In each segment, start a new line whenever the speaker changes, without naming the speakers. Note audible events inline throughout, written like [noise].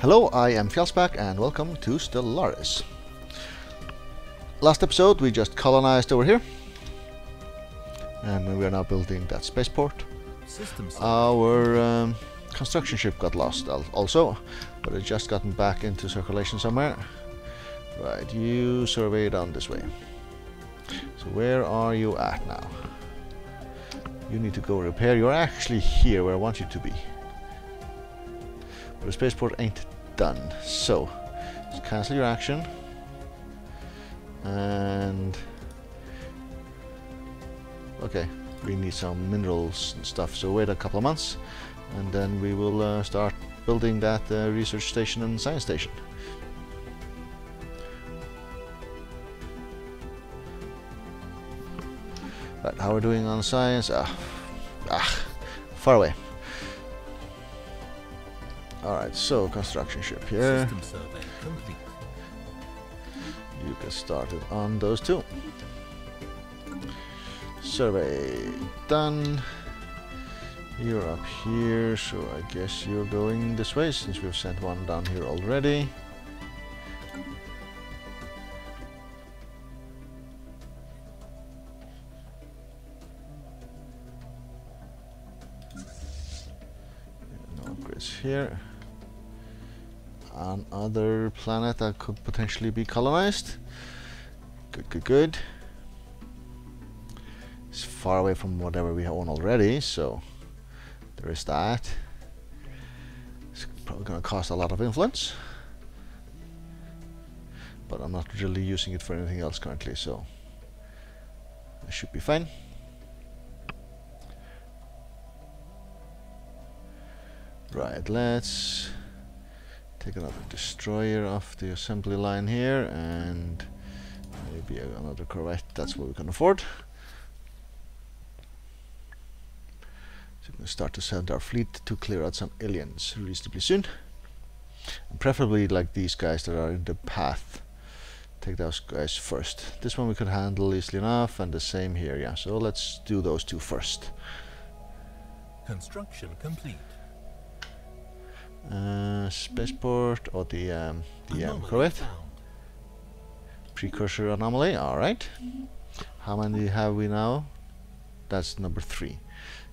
Hello, I am Fjallsbak and welcome to Stellaris. Last episode we just colonized over here and we are now building that spaceport. Our um, construction ship got lost also, but it's just gotten back into circulation somewhere. Right, you survey down this way. So where are you at now? You need to go repair. You're actually here where I want you to be. But the spaceport ain't done. So, just cancel your action. And... Okay, we need some minerals and stuff, so wait a couple of months. And then we will uh, start building that uh, research station and science station. Right, how are we doing on science? Ah, ah, far away. Alright, so construction ship here.
System survey complete.
You get started on those two. Survey done. You're up here, so I guess you're going this way since we've sent one down here already. No upgrades here. Another planet that could potentially be colonized. Good, good, good. It's far away from whatever we own already, so there is that. It's probably going to cost a lot of influence. But I'm not really using it for anything else currently, so it should be fine. Right, let's take another destroyer off the assembly line here and maybe another corvette, that's what we can afford. So we can start to send our fleet to clear out some aliens reasonably soon. And preferably like these guys that are in the path. Take those guys first. This one we could handle easily enough and the same here, yeah. So let's do those two first.
Construction complete.
Uh, spaceport or the um, the um,
found.
precursor anomaly. All right. How many have we now? That's number three.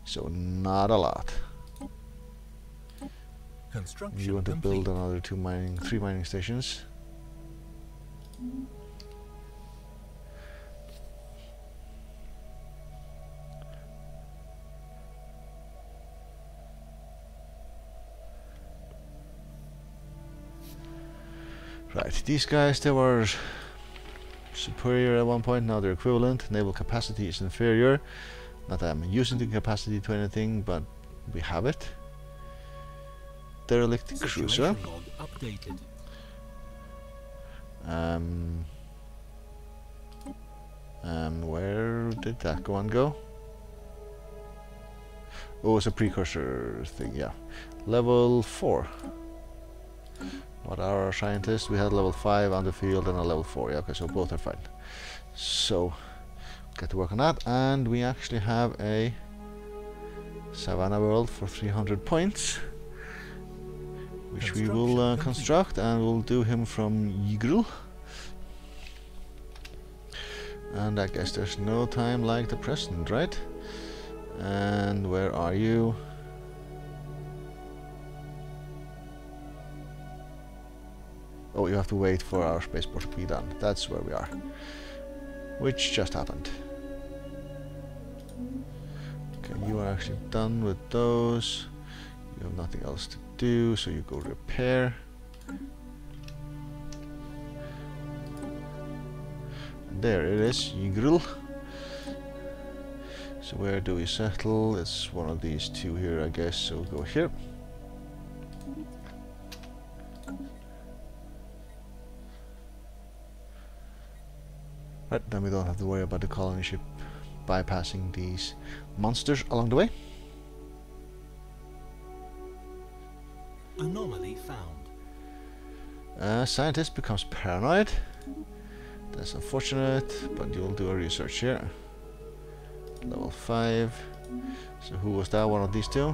So not a lot.
Construction
You want to
complete.
build another two mining, three mining stations. Right, these guys they were superior at one point, now they're equivalent. Naval capacity is inferior. Not that I'm using the capacity to anything, but we have it. Derelict cruiser.
Situation log updated.
Um, um, where did that go and go? Oh, it's a precursor thing, yeah. Level 4. What are our scientists? We had level 5 on the field and a level 4. Yeah, okay, so both are fine. So, get to work on that. And we actually have a Savannah World for 300 points. Which we will uh, construct and we'll do him from Yigrul. And I guess there's no time like the present, right? And where are you? Oh, you have to wait for our spaceport to be done. That's where we are. Which just happened. Okay, you are actually done with those. You have nothing else to do, so you go repair. And there it is, Yigrul. So where do we settle? It's one of these two here, I guess. So we'll go here. Right, then we don't have to worry about the colony ship bypassing these monsters along the way.
Anomaly found.
Uh, scientist becomes paranoid. That's unfortunate, but you'll do a research here. Level 5. So who was that? One of these two?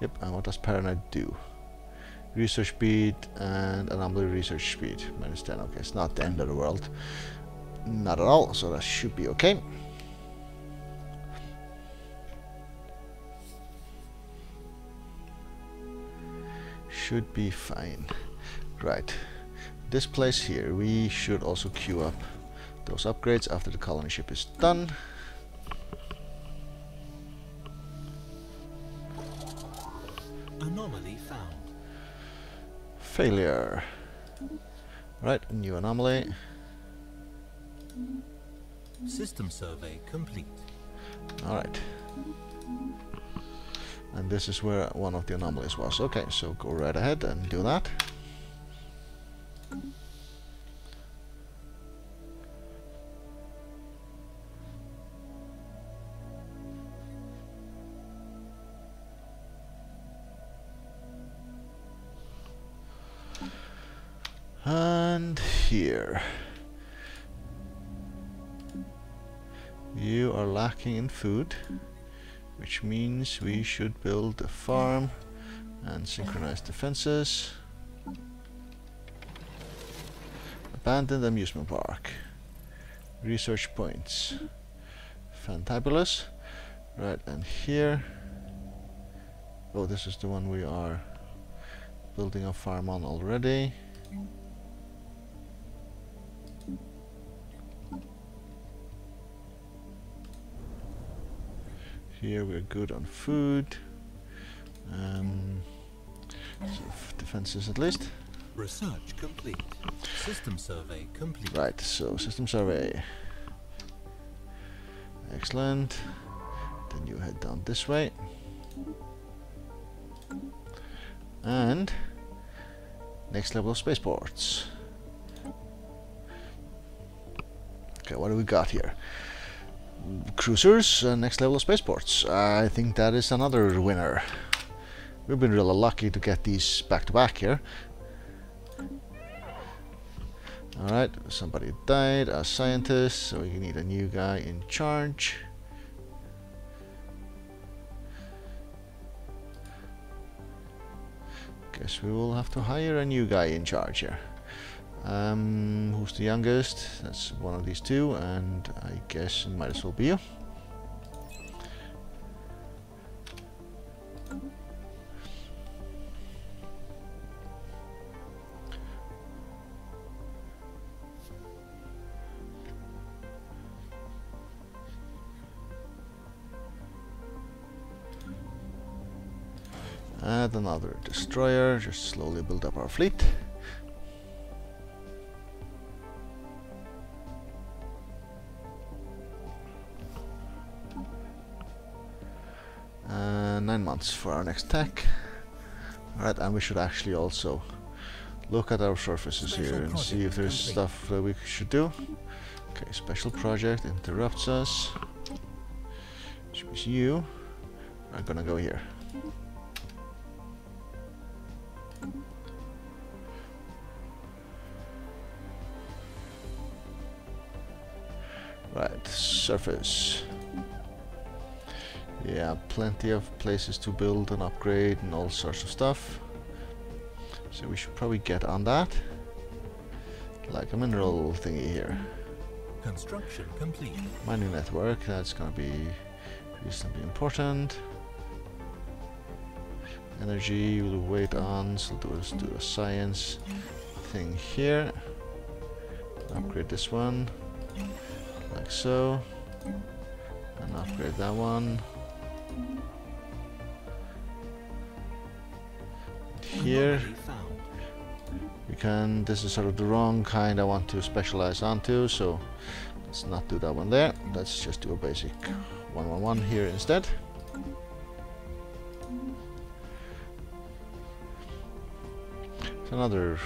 Yep, and what does paranoid do? Research speed and anomaly research speed. Minus 10 okay it's not the end of the world. Not at all so that should be okay. Should be fine. Right. This place here we should also queue up those upgrades after the colony ship is done failure right new anomaly
System survey complete.
Alright. And this is where one of the anomalies was. Okay, so go right ahead and do that. Food, which means we should build a farm and synchronize defenses. Abandoned amusement park. Research points. Fantabulous. Right, and here. Oh, this is the one we are building a farm on already. Here we're good on food. Um, so defenses at least.
Research complete. System survey complete.
Right, so system survey. Excellent. Then you head down this way. And next level of spaceports. Okay, what do we got here? Cruisers, uh, next level of spaceports. I think that is another winner. We've been really lucky to get these back to back here. Alright, somebody died, a scientist, so we need a new guy in charge. Guess we will have to hire a new guy in charge here. Um, who's the youngest? That's one of these two, and I guess it might as well be you. Add another destroyer, just slowly build up our fleet. For our next tech. Alright, and we should actually also look at our surfaces
Special
here and see if there's
complete.
stuff that we should do. Okay, special project interrupts us. Which means you are gonna go here. Right, surface. Yeah, plenty of places to build and upgrade and all sorts of stuff. So we should probably get on that. Like a mineral thingy here.
Construction complete.
Mining network, that's gonna be reasonably important. Energy, we'll wait on, so let's do a science thing here. Upgrade this one, like so. And upgrade that one. Here, we can, this is sort of the wrong kind I want to specialize onto, so let's not do that one there. Let's just do a basic 111 here instead. It's another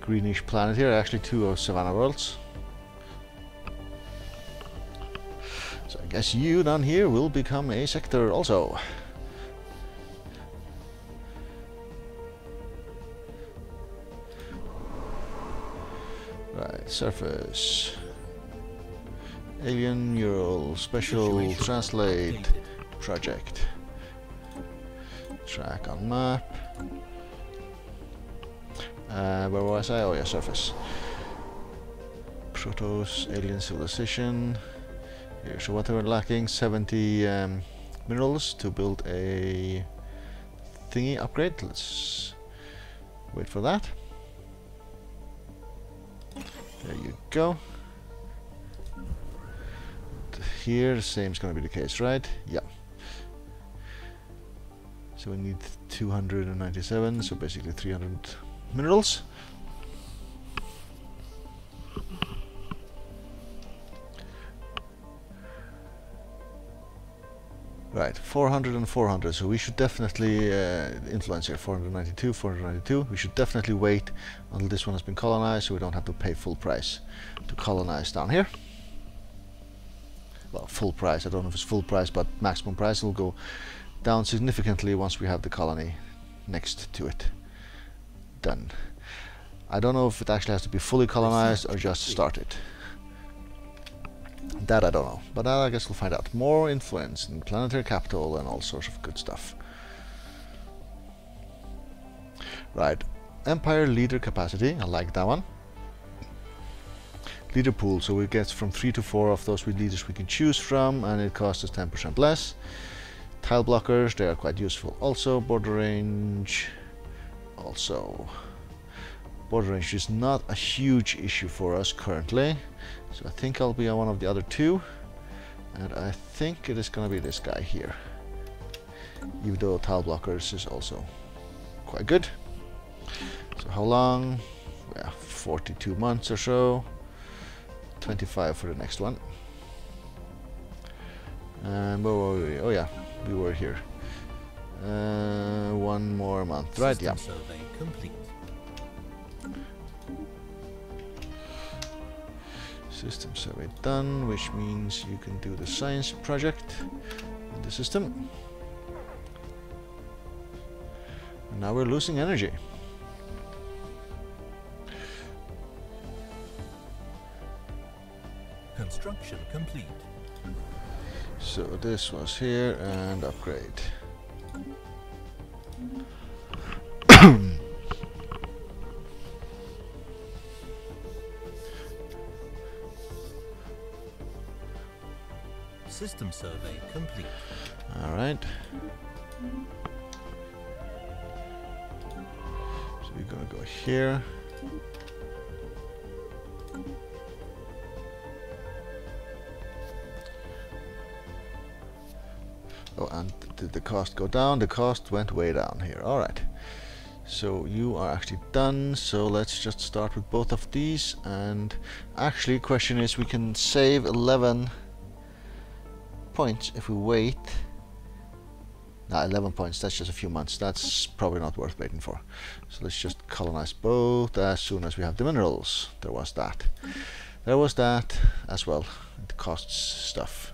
greenish planet here, actually two of Savannah worlds. Guess you down here will become a sector also. Right, surface. Alien mural, special translate project. Track on map. Uh, where was I? Oh yeah, surface. Protos, alien civilization. So what are we're lacking? 70 um, minerals to build a thingy upgrade. Let's wait for that. There you go. Here, the same is going to be the case, right? Yeah. So we need 297, so basically 300 minerals. Right, 400 and 400, so we should definitely uh, influence here, 492, 492. We should definitely wait until this one has been colonized so we don't have to pay full price to colonize down here. Well, full price, I don't know if it's full price, but maximum price will go down significantly once we have the colony next to it done. I don't know if it actually has to be fully colonized or just started. That I don't know, but I guess we'll find out. More influence in planetary capital and all sorts of good stuff. Right, Empire leader capacity, I like that one. Leader pool, so we get from 3 to 4 of those leaders we can choose from and it costs us 10% less. Tile blockers, they are quite useful. Also, border range, also. Border range is not a huge issue for us currently. So I think I'll be on one of the other two. And I think it is going to be this guy here. Even though tile blockers is also quite good. So how long? Yeah, 42 months or so. 25 for the next one. And where were we? Oh yeah, we were here. Uh, one more month, right?
System
Yeah. System survey done, which means you can do the science project in the system. And now we're losing energy.
Construction complete.
So this was here and upgrade.
System survey complete.
All right. So we're gonna go here. Oh, and did the cost go down? The cost went way down here. All right. So you are actually done. So let's just start with both of these. And actually, question is, we can save 11 points if we wait. Nah, 11 points, that's just a few months. That's probably not worth waiting for. So let's just colonize both as soon as we have the minerals. There was that. There was that as well. It costs stuff.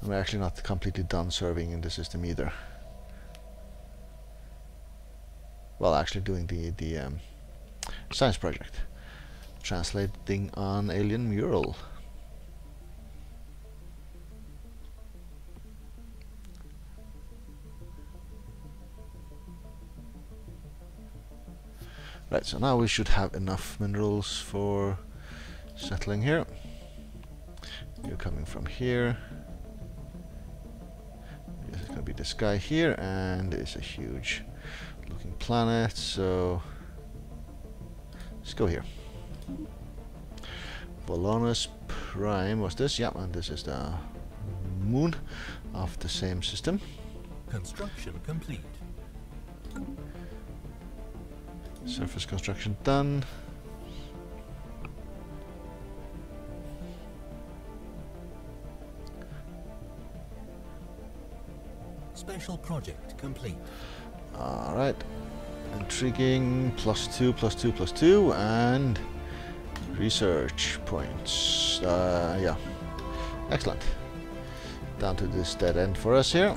We're actually not completely done serving in the system either. Well, actually doing the, the um, science project. Translating on alien mural. Right, so now we should have enough minerals for settling here. You're coming from here. This is going to be this guy here, and it's a huge looking planet, so let's go here. Volonus Prime was this, yeah, and this is the moon of the same system.
Construction complete.
Surface construction done.
Special project complete.
Alright. Intriguing, plus two, plus two, plus two, and research points. Uh, yeah. Excellent. Down to this dead end for us here.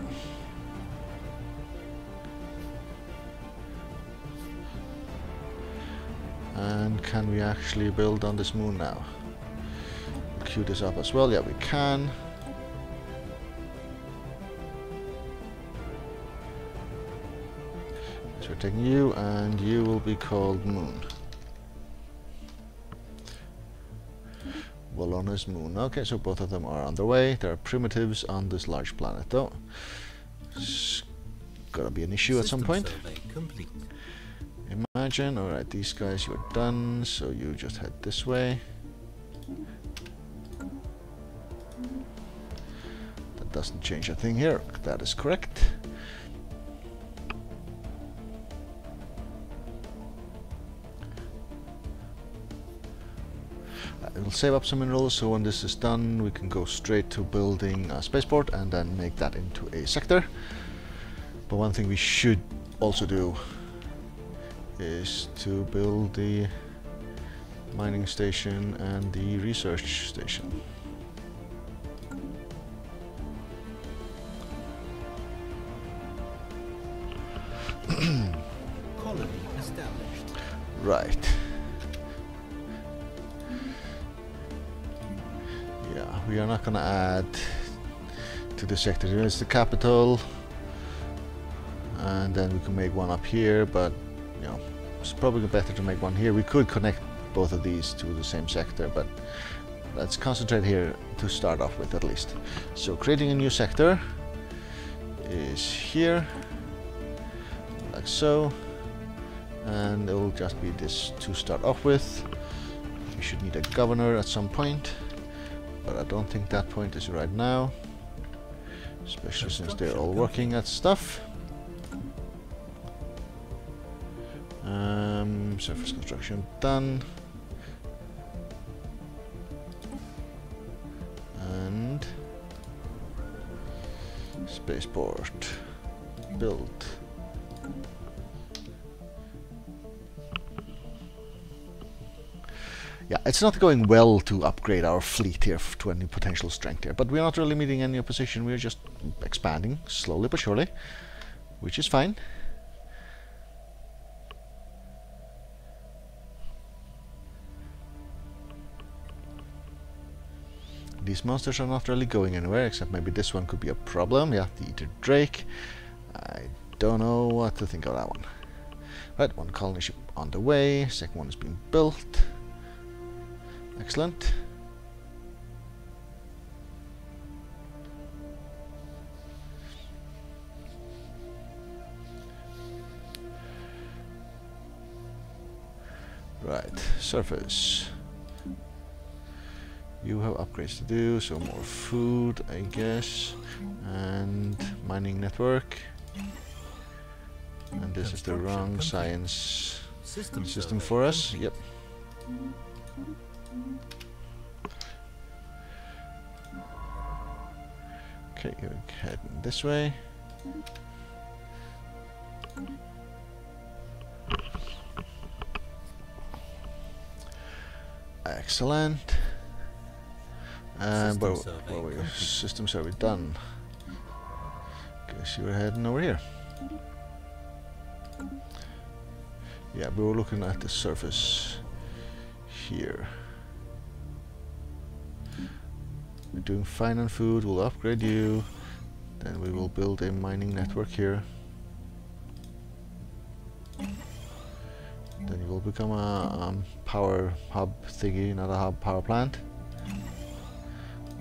And can we actually build on this moon now? Queue this up as well. Yeah, we can. So we're taking you, and you will be called Moon. Wallona's Moon. Okay, so both of them are on their way. There are primitives on this large planet, though. It's gotta be an issue at some point.
complete.
Imagine, alright, these guys, you're done, so you just head this way. That doesn't change a thing here, that is correct. It'll save up some minerals, so when this is done, we can go straight to building a spaceport and then make that into a sector. But one thing we should also do is to build the mining station and the research station. We are not gonna add to the sector. There is the capital, and then we can make one up here. But you know, it's probably better to make one here. We could connect both of these to the same sector, but let's concentrate here to start off with at least. So creating a new sector is here, like so and it will just be this to start off with. We should need a governor at some point, but I don't think that point is right now, especially since they're all working at stuff. Um, surface construction done. And spaceport built. Yeah, it's not going well to upgrade our fleet here to any potential strength here, but we're not really meeting any opposition. We're just expanding slowly but surely, which is fine. These monsters are not really going anywhere, except maybe this one could be a problem. Yeah, the Ether Drake. I don't know what to think of that one. Right, one colony ship on the way, second one is being built. Excellent. Right, surface. You have upgrades to do, so more food, I guess, and mining network. And this is the wrong science
System,
system for us. Yep. Okay, you're heading this way. Excellent. And where,
survey
where were. [laughs] System survey done. Guess you were heading over here. Yeah, we were looking at the surface here. We're doing fine on food, we'll upgrade you. Then we will build a mining network here. Then you will become a um, power hub thingy, not a hub power plant.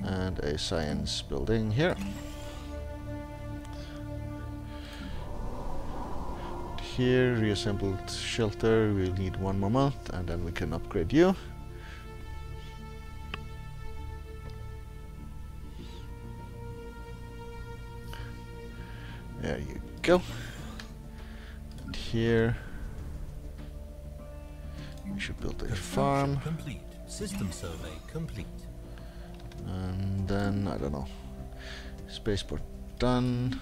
And a science building here. Here, reassembled shelter, we'll need one more month and then we can upgrade you. Go. And here we should build a farm
complete. System survey complete.
and then I don't know. Spaceport done.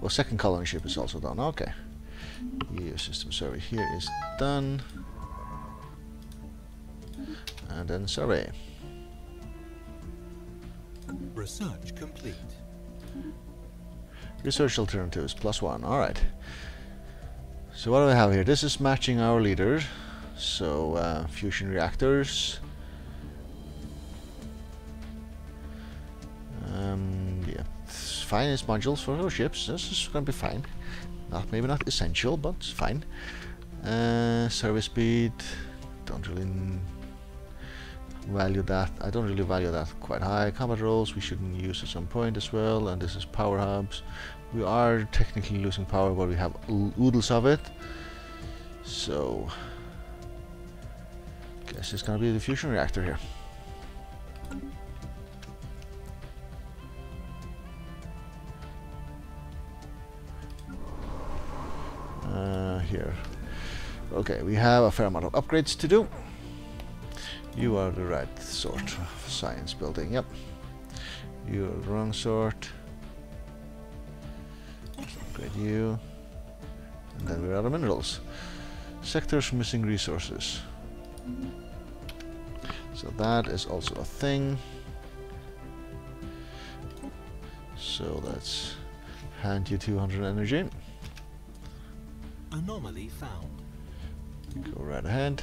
Well second colony ship is also done. Okay. Yeah, system survey here is done. And then survey.
Research complete.
Research alternatives plus one. Alright. So what do we have here? This is matching our leader. So uh, fusion reactors. Um, yeah, finest modules for our ships. This is to be fine. Not maybe not essential, but fine. Uh, service speed, don't really value that. I don't really value that quite high. Combat rolls we shouldn't use at some point as well. And this is power hubs. We are technically losing power, but we have oodles of it. So guess it's gonna be the fusion reactor here. Uh, here. Okay, we have a fair amount of upgrades to do. You are the right sort of science building, yep. You are the wrong sort. Upgrade you. And then we're out of minerals. Sectors missing resources. So that is also a thing. So let's hand you 200 energy.
Anomaly found.
Go right ahead.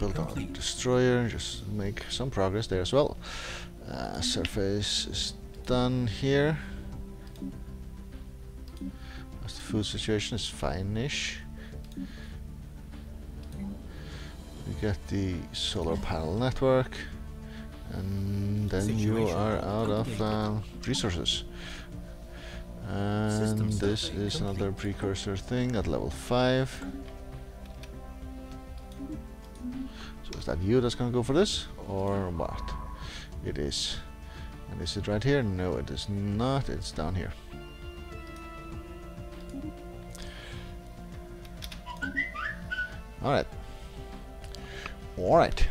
Build on destroyer, and just make some progress there as well. Uh, surface is done here. As the food situation is fine-ish. We get the solar panel network, and then you are out of um, resources. And this is another precursor thing at level 5. So is that you that's gonna go for this? Or what? It is. And is it right here? No, it is not. It's down here. Alright. Alright.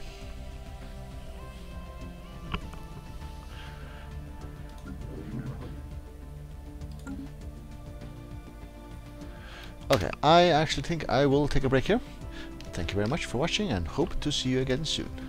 Okay, I actually think I will take a break here. Thank you very much for watching and hope to see you again soon.